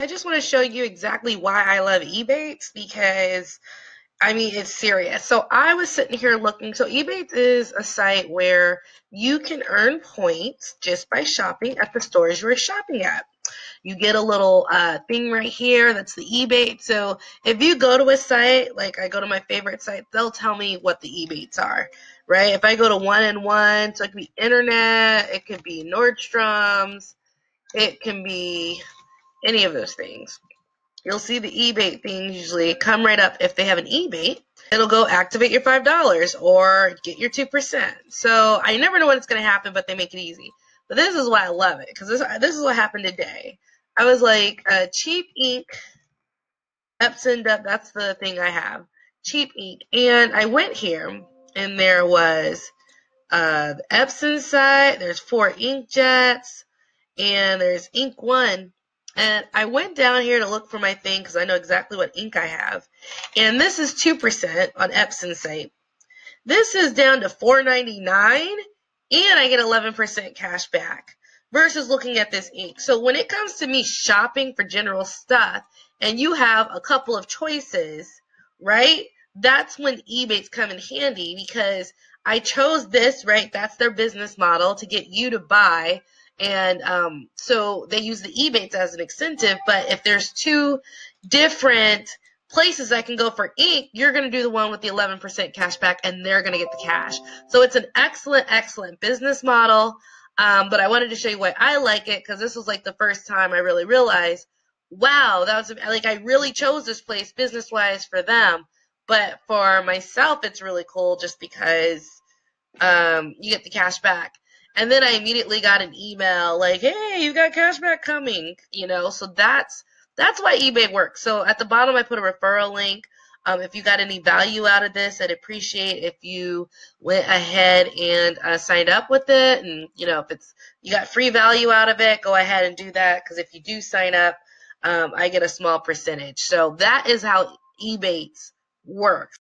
I just want to show you exactly why I love Ebates because I mean it's serious. So I was sitting here looking. So Ebates is a site where you can earn points just by shopping at the stores you are shopping at. You get a little uh, thing right here that's the Ebates. So if you go to a site, like I go to my favorite site, they'll tell me what the Ebates are, right? If I go to one and one, so it could be internet, it could be Nordstrom's, it can be any of those things. You'll see the eBate things usually come right up if they have an eBate. It'll go activate your $5 or get your 2%. So I never know when it's going to happen, but they make it easy. But this is why I love it because this, this is what happened today. I was like, uh, cheap ink, Epson, that's the thing I have, cheap ink. And I went here and there was uh, the Epson site, there's 4inkjets, and there's Ink One and I went down here to look for my thing because I know exactly what ink I have. And this is 2% on Epson site. This is down to $4.99 and I get 11% cash back versus looking at this ink. So when it comes to me shopping for general stuff and you have a couple of choices, right? That's when Ebates come in handy because I chose this, right? That's their business model to get you to buy and um, so they use the Ebates as an incentive. But if there's two different places that can go for ink, you're going to do the one with the 11% cash back and they're going to get the cash. So it's an excellent, excellent business model. Um, but I wanted to show you why I like it because this was like the first time I really realized, wow, that was like I really chose this place business wise for them. But for myself, it's really cool just because um, you get the cash back. And then I immediately got an email like, "Hey, you got cashback coming," you know. So that's that's why eBay works. So at the bottom, I put a referral link. Um, if you got any value out of this, I'd appreciate if you went ahead and uh, signed up with it. And you know, if it's you got free value out of it, go ahead and do that. Because if you do sign up, um, I get a small percentage. So that is how Ebates works.